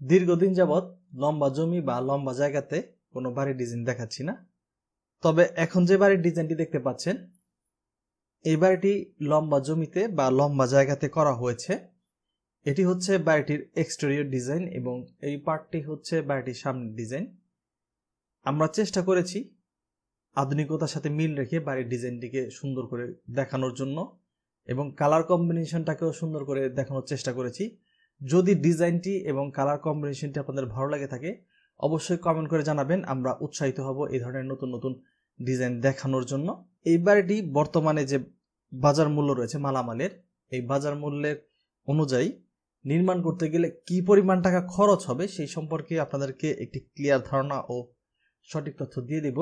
দীর্ঘদিন যাবৎ লম্বা জমি বা লম্বা জায়গাতে কোনো বাড়ির ডিজাইন দেখাচ্ছি না। তবে এখন যে বাড়ির ডিজাইনটি দেখতে পাচ্ছেন, এই বাড়িটি লম্বা জমিতে বা লম্বা জায়গাতে করা হয়েছে। এটি হচ্ছে বাড়িটির এক্সটেরিয়র ডিজাইন এবং এই পার্টটি হচ্ছে বাড়িটির সামনের ডিজাইন আমরা চেষ্টা করেছি আধুনিকতার সাথে মিল রেখে বাড়ির ডিজাইনটিকে সুন্দর করে দেখানোর জন্য এবং কালার কম্বিনেশনটাকেও সুন্দর করে দেখানোর চেষ্টা করেছি। যদি ডিজাইনটি এবং কালার কম্বিনেশনটি আপনাদের ভালো লাগে থাকে, অবশ্যই কমেন্ট করে জানাবেন। আমরা উৎসাহিত হব এই ধরনের নতুন নতুন ডিজাইন দেখানোর জন্য। এই বাড়িটি বর্তমানে যে বাজার মূল্য রয়েছে মালামালের, এই বাজার মূল্যের অনুযায়ী নির্মাণ করতে গেলে কি পরিমাণ টাকা খরচ হবে সেই সম্পর্কে আপনাদেরকে একটি ক্লিয়ার ধারণা ও সঠিক তথ্য দিয়ে দিব।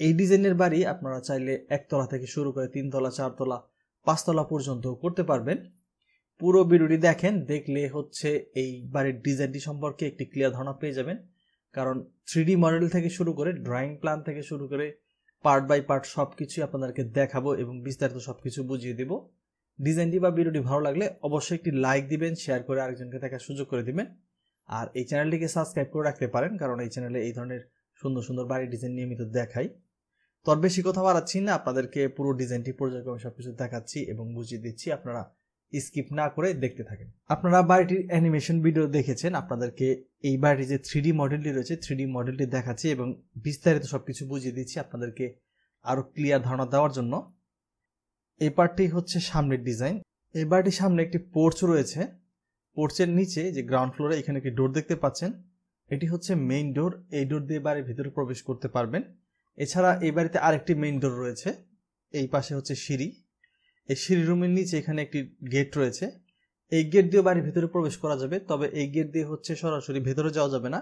এই ডিজাইনের বাড়ি আপনারা চাইলে একতলা থেকে শুরু করে তিনতলা, চারতলা, পাঁচতলা পর্যন্ত করতে পারবেন। পুরো ভিডিওটি দেখেন, দেখলে হচ্ছে এই বাড়ির ডিজাইনটি সম্পর্কে একটি ক্লিয়ার ধারণা পেয়ে যাবেন। কারণ থ্রি মডেল থেকে শুরু করে ড্রয়িং প্ল্যান থেকে শুরু করে পার্ট বাই পার্ট সব কিছুই আপনাদেরকে দেখাবো এবং বিস্তারিত সব কিছু বুঝিয়ে দেব। ডিজাইনটি বা ভিডিওটি ভালো লাগলে অবশ্যই একটি লাইক দিবেন শেয়ার করে আরেকজনকে দেখার সুযোগ করে দিবেন। আর এই চ্যানেলটিকে সাবস্ক্রাইব করে রাখতে পারেন, কারণ এই চ্যানেলে এই ধরনের সুন্দর সুন্দর বাড়ির ডিজাইন নিয়মিত দেখাই। তো আর বেশি কথা বাড়াচ্ছি না, আপনাদেরকে পুরো ডিজাইনটি পর্যায়ক্রমে সবকিছু দেখাচ্ছি এবং বুঝিয়ে দিচ্ছি। আপনারা স্কিপ না করে দেখতে থাকেন। আপনারা বাড়িটির অ্যানিমেশন ভিডিও দেখেছেন, আপনাদেরকে এই বাড়িটির যে থ্রি মডেলটি রয়েছে থ্রি মডেলটি দেখাচ্ছি এবং বিস্তারিত সব কিছু বুঝিয়ে দিচ্ছি আপনাদেরকে আরও ক্লিয়ার ধারণা দেওয়ার জন্য। এই পার্টটি হচ্ছে সামনের ডিজাইন। এই বাড়িটির সামনে একটি পোর্চ রয়েছে। পোর্চের নিচে যে গ্রাউন্ড ফ্লোরে এখানে একটি ডোর দেখতে পাচ্ছেন, এটি হচ্ছে মেইন ডোর। এই ডোর দিয়ে বাড়ির ভিতরে প্রবেশ করতে পারবেন। এছাড়া এই বাড়িতে আরেকটি মেইন ডোর রয়েছে। এই পাশে হচ্ছে সিঁড়ি। এই সিঁড়ি রুমের নিচে এখানে একটি গেট রয়েছে। এই গেট দিয়ে বাড়ির ভেতরে প্রবেশ করা যাবে, তবে এই গেট দিয়ে হচ্ছে সরাসরি ভেতরে যাওয়া যাবে না।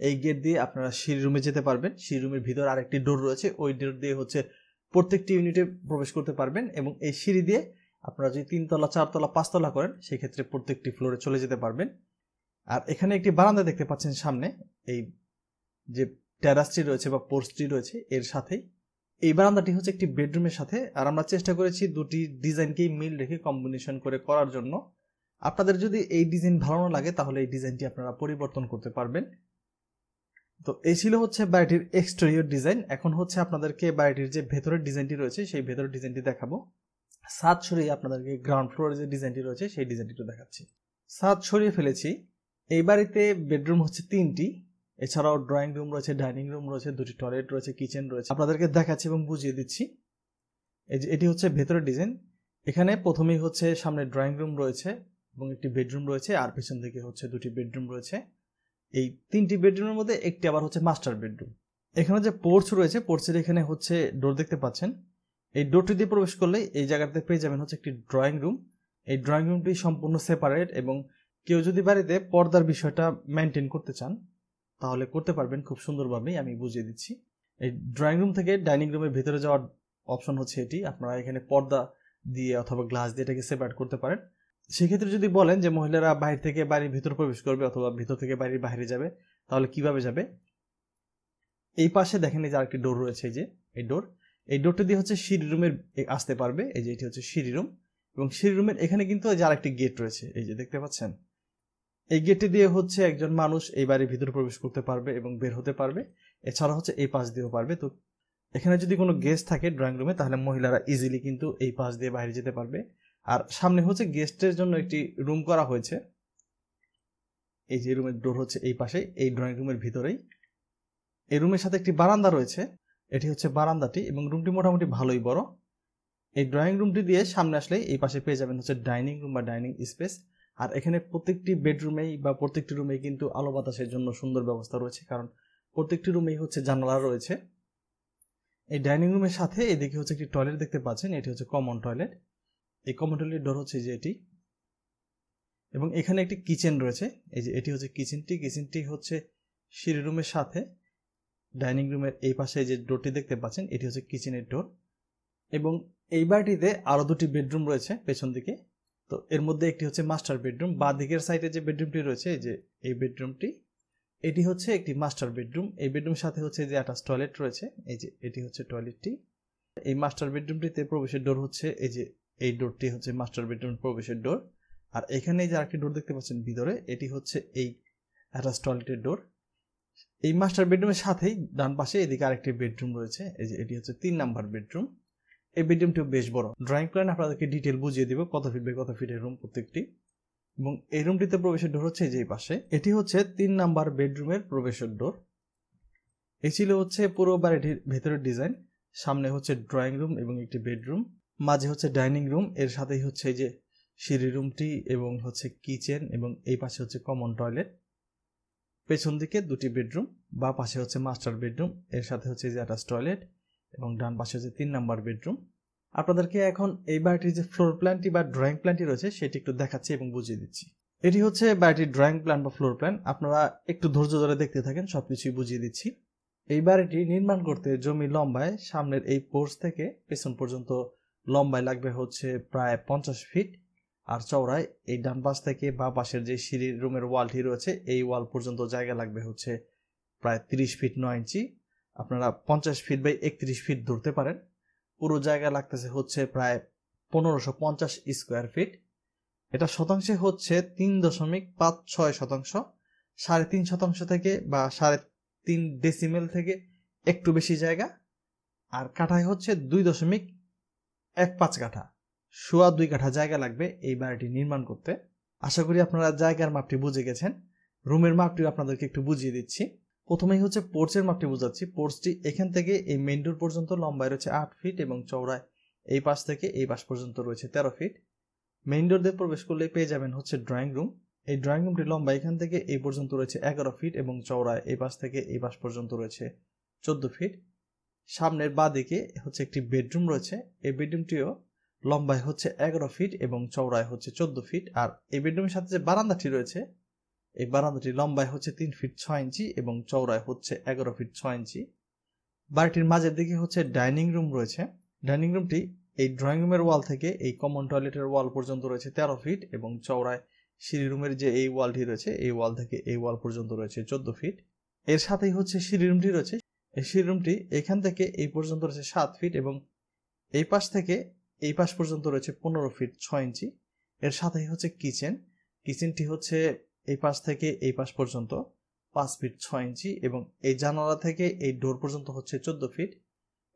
এই গেট দিয়ে আপনারা সিঁড়ি রুমে যেতে পারবেন। সিঁড়ি রুমের ভিতরে আরেকটি ডোর রয়েছে, ওই ডোর দিয়ে হচ্ছে প্রত্যেকটি ইউনিটে প্রবেশ করতে পারবেন এবং এই সিঁড়ি দিয়ে আপনারা যদি তিনতলা, চারতলা, পাঁচতলা করেন, সেক্ষেত্রে প্রত্যেকটি ফ্লোরে চলে যেতে পারবেন। আর এখানে একটি বারান্দা দেখতে পাচ্ছেন সামনে, এই যে টেরাসটি রয়েছে বা পোর্সটি রয়েছে, এর সাথেই এই বারান্দাটি হচ্ছে একটি বেডরুমের সাথে, আর আমরা চেষ্টা করেছি দুটি ডিজাইনকেই মিল রেখে কম্বিনেশন করে করার জন্য। আপনাদের যদি এই ডিজাইন ভালো না লাগে, তাহলে এই ডিজাইনটি আপনারা পরিবর্তন করতে পারবেন। তো এই ছিল হচ্ছে বাড়িটির এক্সটেরিয়র ডিজাইন এখন হচ্ছে আপনাদেরকে বাড়িটির যে ভেতরের ডিজাইনটি রয়েছে, সেই ভেতরের ডিজাইনটি দেখাবো। সাত সরিয়ে আপনাদেরকে গ্রাউন্ড ফ্লোরের যে ডিজাইনটি রয়েছে, সেই ডিজাইনটি দেখাচ্ছি। সাত সরিয়ে ফেলেছি। এই বাড়িতে বেডরুম হচ্ছে তিনটি। এছাড়াও ড্রয়িং রুম রয়েছে ডাইনিং রুম রয়েছে, দুটি টয়লেট রয়েছে কিচেন রয়েছে। আপনাদেরকে দেখাচ্ছি এবং বুঝিয়ে দিচ্ছি। এই যে, এটি হচ্ছে ভেতরের ডিজাইন এখানে প্রথমেই হচ্ছে সামনে ড্রয়িং রুম রয়েছে এবং একটি বেডরুম রয়েছে, আর পেছন থেকে হচ্ছে দুটি বেডরুম রয়েছে। এই তিনটি বেডরুমের মধ্যে একটি আবার হচ্ছে মাস্টার বেডরুম এখানে যে পোর্চ রয়েছে পোর্চের এখানে হচ্ছে ডোর দেখতে পাচ্ছেন। এই ডোরটি দিয়ে প্রবেশ করলে এই জায়গাতে পেয়ে যাবেন হচ্ছে একটি ড্রয়িং রুম এই ড্রয়িং রুমটি সম্পূর্ণ সেপারেট এবং কেউ যদি বাড়িতে পর্দার বিষয়টা মেনটেন করতে চান তাহলে করতে পারবেন খুব সুন্দরভাবেই আমি বুঝিয়ে দিচ্ছি। এই ড্রয়িং রুম থেকে ডাইনিং রুমের ভিতরে যাওয়ার অপশন হচ্ছে এটি। আপনারা এখানে পর্দা দিয়ে অথবা গ্লাস দিয়ে এটাকে সেপারেট করতে পারেন। সেক্ষেত্রে যদি বলেন যে মহিলারা বাইরে থেকে বাড়ির ভিতর প্রবেশ করবে অথবা ভিতর থেকে বাড়ির বাইরে যাবে, তাহলে কীভাবে যাবে? এই পাশে দেখেন এই যে আরেকটি ডোর রয়েছে, এই যে এই ডোর এই ডোরটা দিয়ে হচ্ছে সিঁড়ি রুমের আসতে পারবে, এই যে এটি হচ্ছে সিঁড়ি রুম এবং সিঁড়ি রুমের এখানে কিন্তু যে আরেকটি গেট রয়েছে, এই যে দেখতে পাচ্ছেন? এই গেটটি দিয়ে হচ্ছে একজন মানুষ এই বাড়ির ভিতরে প্রবেশ করতে পারবে এবং বের হতে পারবে। এছাড়া হচ্ছে এই পাশ দিয়েও পারবে। তো এখানে যদি কোনো গেস্ট থাকে ড্রয়িং রুমে তাহলে মহিলারা ইজিলি কিন্তু এই পাশ দিয়ে বাইরে যেতে পারবে। আর সামনে হচ্ছে গেস্টের জন্য একটি রুম করা হয়েছে। এই যে রুমের ডোর হচ্ছে এই পাশে, এই ড্রয়িং রুমের ভিতরেই। এই রুমের সাথে একটি বারান্দা রয়েছে। এটি হচ্ছে বারান্দাটি এবং রুমটি মোটামুটি ভালোই বড়। এই ড্রয়িং রুমটি দিয়ে সামনে আসলে এই পাশে পেয়ে যাবেন হচ্ছে ডাইনিং রুম বা ডাইনিং স্পেস আর এখানে প্রত্যেকটি বেডরুমেই বা প্রত্যেকটি রুমেই কিন্তু আলো বাতাসের জন্য সুন্দর ব্যবস্থা রয়েছে, কারণ প্রত্যেকটি রুমেই হচ্ছে জানালা রয়েছে। এই ডাইনিং রুমের সাথে এদিকে হচ্ছে একটি টয়লেট দেখতে পাচ্ছেন, এটি হচ্ছে কমন টয়লেট। এই কমন টয়লেট ডোর হচ্ছে যে এটি। এবং এখানে একটি কিচেন রয়েছে, এই যে এটি হচ্ছে কিচেনটি। কিচেনটি হচ্ছে সিঁড়ি রুমের সাথে ডাইনিং রুমের এই পাশে যে ডোরটি দেখতে পাচ্ছেন, এটি হচ্ছে কিচেনের ডোর। এবং এই বাড়িটিতে আরও দুটি বেডরুম রয়েছে পেছন দিকে। তো এর মধ্যে একটি হচ্ছে মাস্টার বেডরুম বা দিকের সাইডে যে বেডরুমটি রয়েছে এই যে এই বেডরুমটি এটি হচ্ছে একটি মাস্টার বেডরুম এই বেডরুমের সাথে হচ্ছে যে অ্যাটাচ টয়লেট রয়েছে এই যে এটি হচ্ছে টয়লেটটি এই মাস্টার বেডরুমটিতে প্রবেশের ডোর হচ্ছে এই যে এই ডোরটি হচ্ছে মাস্টার বেডরুম প্রবেশের ডোর আর এখানে যে আরেকটি ডোর দেখতে পাচ্ছেন ভিতরে এটি হচ্ছে এই অ্যাটাচ টয়লেটের ডোর এই মাস্টার বেডরুমের সাথেই ডান পাশে এদিকে আরেকটি বেডরুম রয়েছে এই যে এটি হচ্ছে তিন নাম্বার বেডরুম এই বেডরুমটিও বেশ বড়। ড্রয়িং প্ল্যান আপনাদেরকে ডিটেল বুঝিয়ে দিব কত ফিট বাই কত ফিটের রুম প্রত্যেকটি। এবং এই রুমটিতে প্রবেশের ডোর হচ্ছে যেই পাশে। এটি হচ্ছে তিন নাম্বার বেডরুমের প্রবেশের ডোর এই ছিল হচ্ছে পুরো বাড়িটির ভেতরের ডিজাইন সামনে হচ্ছে ড্রয়িং রুম এবং একটি বেডরুম মাঝে হচ্ছে ডাইনিং রুম এর সাথেই হচ্ছে এই যে সিঁড়ি রুমটি এবং হচ্ছে কিচেন এবং এই পাশে হচ্ছে কমন টয়লেট পেছন দিকে দুটি বেডরুম বা পাশে হচ্ছে মাস্টার বেডরুম এর সাথে হচ্ছে যে অ্যাটাচ টয়লেট এবং ডান পাশে হচ্ছে তিন নাম্বার বেডরুম। আপনাদেরকে এখন এই বাড়িটির যে ফ্লোর প্ল্যানটি বা ড্রয়িং প্ল্যানটি রয়েছে, সেটি একটু দেখাচ্ছি এবং বুঝিয়ে দিচ্ছি। এটি হচ্ছে বাড়িটির ড্রয়িং প্ল্যান বা ফ্লোর প্ল্যান। আপনারা একটু ধৈর্য ধরে দেখতে থাকেন সব কিছুই বুঝিয়ে দিচ্ছি। এই বাড়িটি নির্মাণ করতে জমি লম্বায়, সামনের এই পোর্স থেকে পেছন পর্যন্ত লম্বায় লাগবে হচ্ছে প্রায় পঞ্চাশ ফিট। আর চওড়ায় এই ডান পাশ থেকে বা পাশের যে সিঁড়ির রুমের ওয়ালটি রয়েছে, এই ওয়াল পর্যন্ত জায়গা লাগবে হচ্ছে প্রায় তিরিশ ফিট নয় ইঞ্চি। আপনারা পঞ্চাশ ফিট বাই একত্রিশ ফিট ধরতে পারেন। পুরো জায়গা লাগতেছে হচ্ছে প্রায় পনেরোশো পঞ্চাশ স্কোয়ার ফিট এটা শতাংশে হচ্ছে তিন দশমিক পাঁচ ছয় শতাংশ। সাড়ে তিন শতাংশ থেকে বা সাড়ে তিন ডেসিমেল থেকে একটু বেশি জায়গা। আর কাঠায় হচ্ছে দুই দশমিক এক পাঁচ কাঠা। সোয়া দুই কাঠা জায়গা লাগবে এই বাড়িটি নির্মাণ করতে। আশা করি আপনারা জায়গার মাপটি বুঝে গেছেন। রুমের মাপটি আপনাদেরকে একটু বুঝিয়ে দিচ্ছি। প্রথমেই হচ্ছে পোর্চের মাপটি বোঝাচ্ছি। পোর্চটি এখান থেকে এই মেইন ডোর পর্যন্ত লম্বায় রয়েছে আট ফিট এবং চওড়ায় এই পাশ থেকে এই পাশ পর্যন্ত রয়েছে তেরো ফিট মেইন ডোর দিয়ে প্রবেশ করলে পেয়ে যাবেন হচ্ছে ড্রয়িং রুম এই ড্রয়িং রুমটি লম্বা এখান থেকে এই পর্যন্ত রয়েছে এগারো ফিট এবং চওড়ায় এই পাশ থেকে এই পাশ পর্যন্ত রয়েছে চোদ্দ ফিট সামনের বা দিকে হচ্ছে একটি বেডরুম রয়েছে। এই বেডরুমটিও লম্বায় হচ্ছে এগারো ফিট এবং চওড়ায় হচ্ছে চোদ্দ ফিট আর এই বেডরুমের সাথে যে বারান্দাটি রয়েছে এই বারান্দাটি লম্বায় হচ্ছে তিন ফিট ছয় ইঞ্চি এবং চওড়ায় হচ্ছে এগারো ফিট ছয় ইঞ্চি। বাড়িটির মাঝের দিকে হচ্ছে ডাইনিং রুম রয়েছে। ডাইনিং রুমটি এই ড্রয়িং রুমের ওয়াল থেকে এই কমন টয়লেটের ওয়াল পর্যন্ত রয়েছে তেরো ফিট এবং চওড়ায় সিঁড়ি রুমের যে এই ওয়ালটি রয়েছে, এই ওয়াল থেকে এই ওয়াল পর্যন্ত রয়েছে চোদ্দ ফিট। এর সাথেই হচ্ছে সিঁড়ি রুমটি রয়েছে। এই সিঁড়ি রুমটি এখান থেকে এই পর্যন্ত রয়েছে সাত ফিট এবং এই পাশ থেকে এই পাশ পর্যন্ত রয়েছে পনেরো ফিট ছয় ইঞ্চি। এর সাথেই হচ্ছে কিচেন। কিচেনটি হচ্ছে এই পাশ থেকে এই পাশ পর্যন্ত পাঁচ ফিট ছয় ইঞ্চি এবং এই জানালা থেকে এই ডোর পর্যন্ত হচ্ছে চোদ্দ ফিট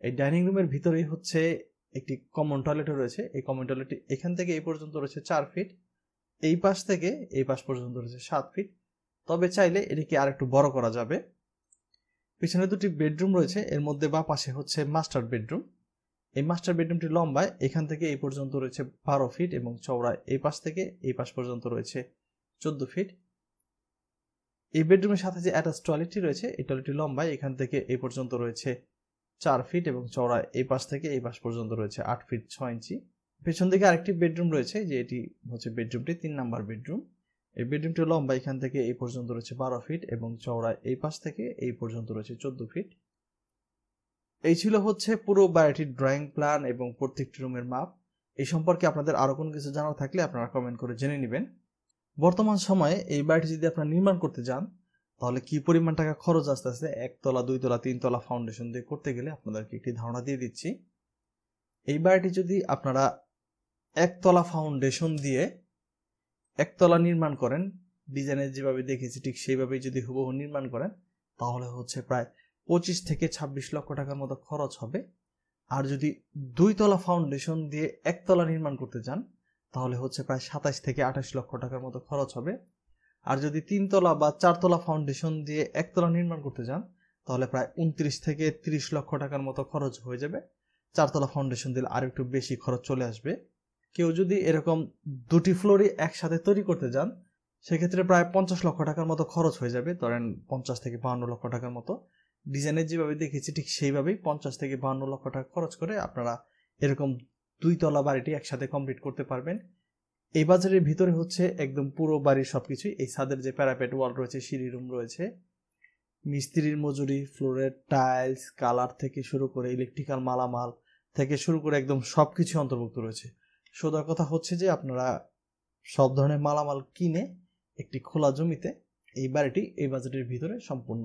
এই ডাইনিং রুমের ভিতরেই হচ্ছে একটি কমন টয়লেটও রয়েছে। এই কমন টয়লেটটি এখান থেকে এই পর্যন্ত রয়েছে চার ফিট এই পাশ থেকে এই পাশ পর্যন্ত রয়েছে সাত ফিট তবে চাইলে এটিকে আর একটু বড় করা যাবে। পিছনে দুটি বেডরুম রয়েছে। এর মধ্যে বা পাশে হচ্ছে মাস্টার বেডরুম এই মাস্টার বেডরুমটি লম্বায়। এখান থেকে এই পর্যন্ত রয়েছে বারো ফিট এবং চওড়ায়। এই পাশ থেকে এই পাশ পর্যন্ত রয়েছে চোদ্দ ফিট এই বেডরুমের সাথে যে অ্যাটাচ টয়লেটটি রয়েছে, এই টয়লেটটি লম্বায়, এখান থেকে এই পর্যন্ত রয়েছে চার ফিট এবং চওড়ায় এই পাশ থেকে এই পাশ পর্যন্ত রয়েছে আট ফিট ছয় ইঞ্চি। পেছন দিকে আরেকটি বেডরুম রয়েছে, যে এটি হচ্ছে বেডরুমটি তিন নাম্বার বেডরুম এই বেডরুমটি লম্বা, এখান থেকে এই পর্যন্ত রয়েছে বারো ফিট এবং চওড়ায় এই পাশ থেকে এই পর্যন্ত রয়েছে চোদ্দ ফিট এই ছিল হচ্ছে পুরো বাড়িটির ড্রয়িং প্ল্যান এবং প্রত্যেকটি রুমের মাপ এই সম্পর্কে আপনাদের আরও কোনো কিছু জানার থাকলে আপনারা কমেন্ট করে জেনে নেবেন। বর্তমান সময়ে এই বাড়িটি যদি আপনারা নির্মাণ করতে যান, তাহলে কি পরিমাণ টাকা খরচ আসতে আসতে একতলা দুইতলা তিনতলা ফাউন্ডেশন দিয়ে করতে গেলে আপনাদেরকে একটি ধারণা দিয়ে দিচ্ছি। এই বাড়িটি যদি আপনারা একতলা ফাউন্ডেশন দিয়ে একতলা নির্মাণ করেন ডিজাইনের যেভাবে দেখেছি ঠিক সেইভাবেই যদি হুবহু নির্মাণ করেন, তাহলে হচ্ছে প্রায় পঁচিশ থেকে ছাব্বিশ লক্ষ টাকার মতো খরচ হবে। আর যদি দুই তলা ফাউন্ডেশন দিয়ে একতলা নির্মাণ করতে চান তাহলে হচ্ছে প্রায় সাতাশ থেকে আঠাশ লক্ষ টাকার মতো খরচ হবে। আর যদি তিনতলা বা চারতলা ফাউন্ডেশন দিয়ে একতলা নির্মাণ করতে যান, তাহলে প্রায় উনত্রিশ থেকে তিরিশ লক্ষ টাকার মতো খরচ হয়ে যাবে। চারতলা ফাউন্ডেশন দিলে আর একটু বেশি খরচ চলে আসবে। কেউ যদি এরকম দুটি ফ্লোরই একসাথে তৈরি করতে যান, সেক্ষেত্রে প্রায় পঞ্চাশ লক্ষ টাকার মতো খরচ হয়ে যাবে। ধরেন পঞ্চাশ থেকে বাহান্ন লক্ষ টাকার মতো। ডিজাইনের যেভাবে দেখেছি, ঠিক সেইভাবেই পঞ্চাশ থেকে বাহান্ন লক্ষ টাকা খরচ করে আপনারা এরকম দুই তলা বাড়িটি একসাথে কমপ্লিট করতে পারবেন। এই বাজারের ভিতরে হচ্ছে একদম পুরো বাড়ির সবকিছুই। এই ছাদের যে প্যারাপেট ওয়াল রয়েছে, সিঁড়ি রুম রয়েছে। মিস্ত্রির মজুরি ফ্লোরের টাইলস কালার থেকে শুরু করে ইলেকট্রিক্যাল মালামাল থেকে শুরু করে একদম সব কিছু অন্তর্ভুক্ত রয়েছে। সোজা কথা হচ্ছে যে আপনারা সব ধরনের মালামাল কিনে একটি খোলা জমিতে এই বাড়িটি এই বাজেটের ভিতরে সম্পূর্ণ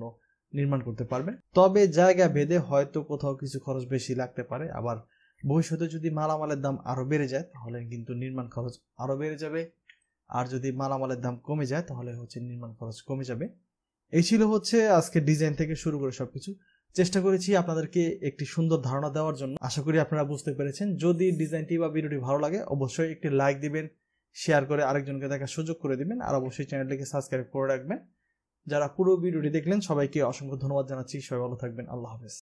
নির্মাণ করতে পারবেন। তবে জায়গা ভেদে হয়তো কোথাও কিছু খরচ বেশি লাগতে পারে। আবার ভবিষ্যতে যদি মালামালের দাম আরও বেড়ে যায়, তাহলে কিন্তু নির্মাণ খরচ আরও বেড়ে যাবে। আর যদি মালামালের দাম কমে যায়, তাহলে হচ্ছে নির্মাণ খরচ কমে যাবে। এই ছিল হচ্ছে আজকে ডিজাইন থেকে শুরু করে সবকিছু। চেষ্টা করেছি আপনাদেরকে একটি সুন্দর ধারণা দেওয়ার জন্য। আশা করি আপনারা বুঝতে পেরেছেন। যদি ডিজাইনটি বা ভিডিওটি ভালো লাগে, অবশ্যই একটি লাইক দিবেন, শেয়ার করে আরেকজনকে দেখার সুযোগ করে দিবেন, আর অবশ্যই চ্যানেলটিকে সাবস্ক্রাইব করে রাখবেন। যারা পুরো ভিডিওটি দেখলেন, সবাইকে অসংখ্য ধন্যবাদ জানাচ্ছি। সবাই ভালো থাকবেন। আল্লাহ হাফেজ।